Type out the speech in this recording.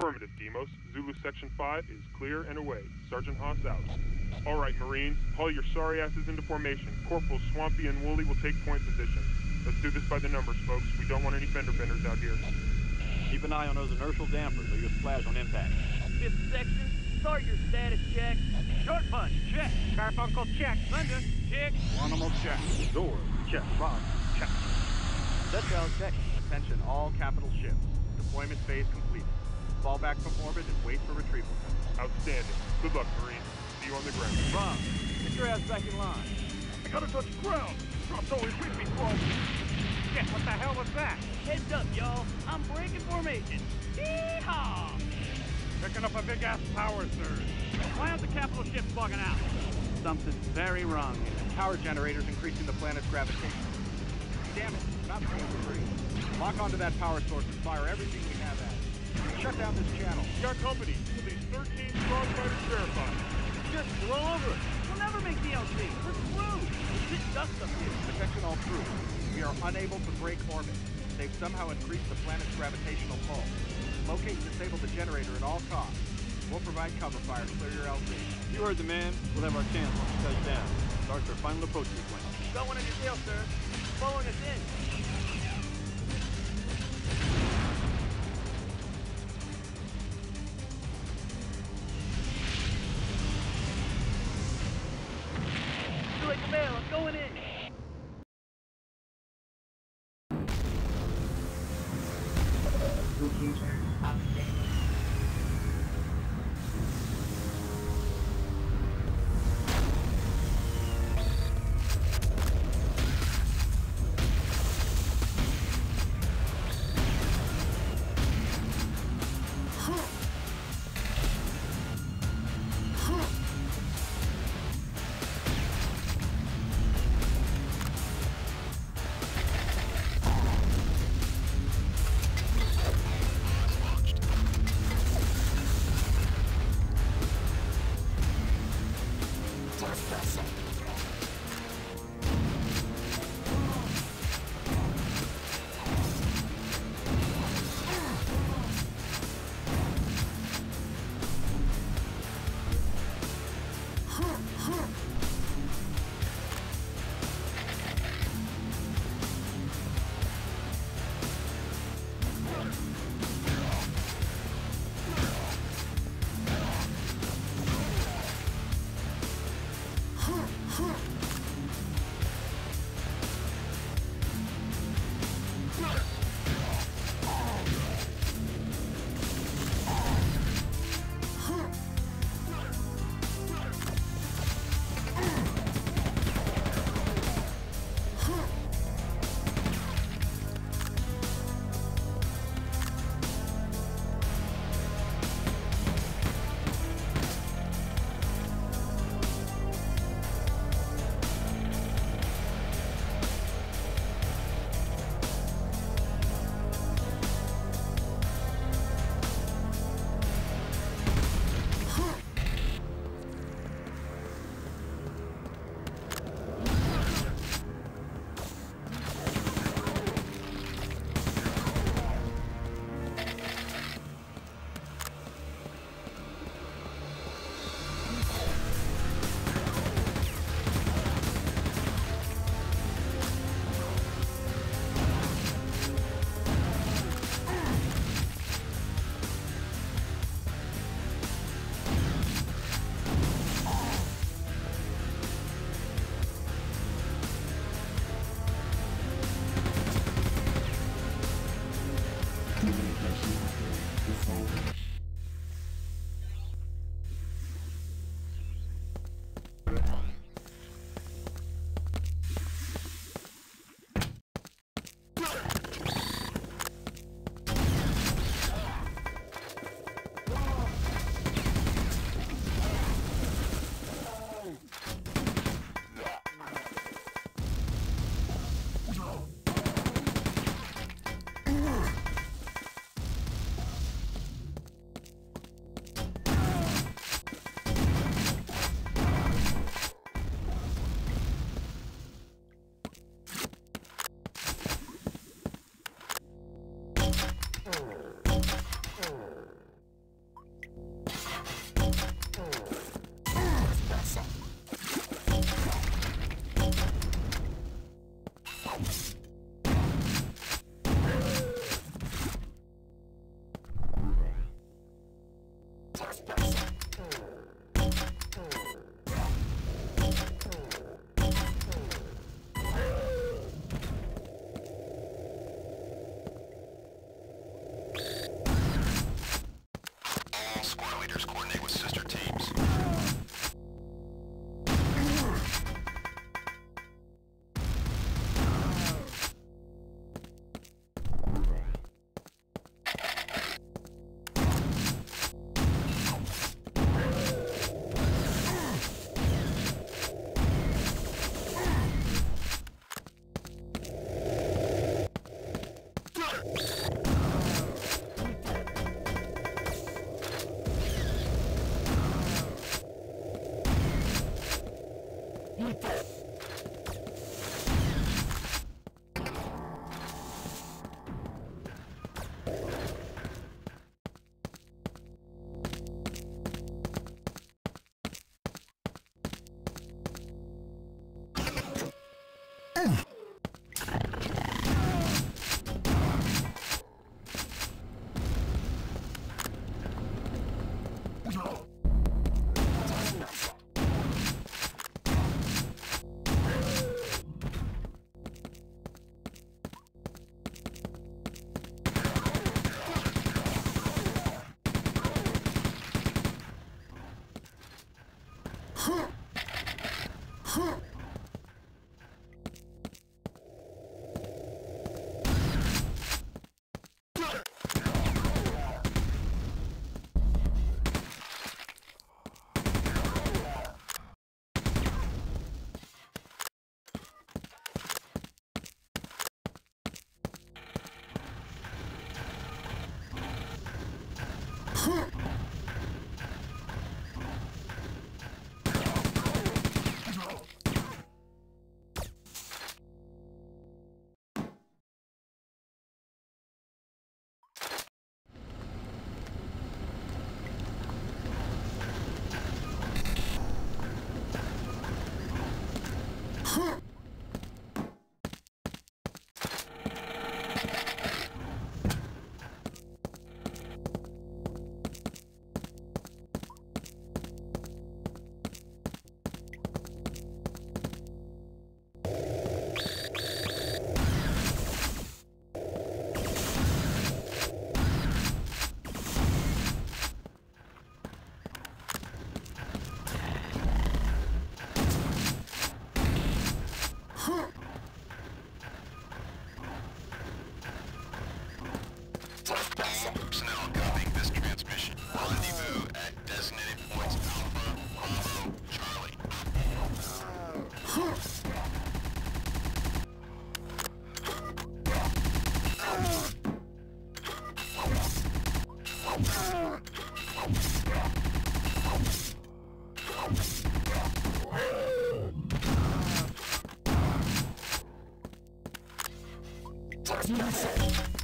Affirmative, Demos. Zulu Section 5 is clear and away. Sergeant Haas out. All right, Marines, haul your sorry asses into formation. Corporals Swampy and Wooly will take point position. Let's do this by the numbers, folks. We don't want any fender benders out here. Keep an eye on those inertial dampers or you'll splash on impact. Fifth section, start your status check. Short punch, check. Carfunkel, check. Thunder, check. Animal check. Door, check. Rock, check. Cetral check. Attention all capital ships. Deployment phase completed. Fall back from orbit and wait for retrieval. Outstanding. Good luck, Marines. See you on the ground. Ron, get your ass back in line. I gotta touch ground. Drop's always with me, bro. Shit, what the hell was that? Heads up, y'all. I'm breaking formation. Yeehaw! Picking up a big ass power surge. Why aren't the capital ships bugging out? Something's very wrong. Power generators increasing the planet's gravitation. Damn it, not paying free. Lock onto that power source and fire everything we have at it. Shut down this channel. We got company. At least 13 strong fighters verified. Just roll over it. We'll never make DLC. We're screwed. It's dust up here. Protection all true. We are unable to break orbit. They've somehow increased the planet's gravitational pull. Locate and disable the generator at all costs. We'll provide cover fire to clear your LZ. You heard the man. We'll have our chance once we touch down. Starts our final approach sequence. Got one on your tail, sir. Following us in. Huh. 着地ました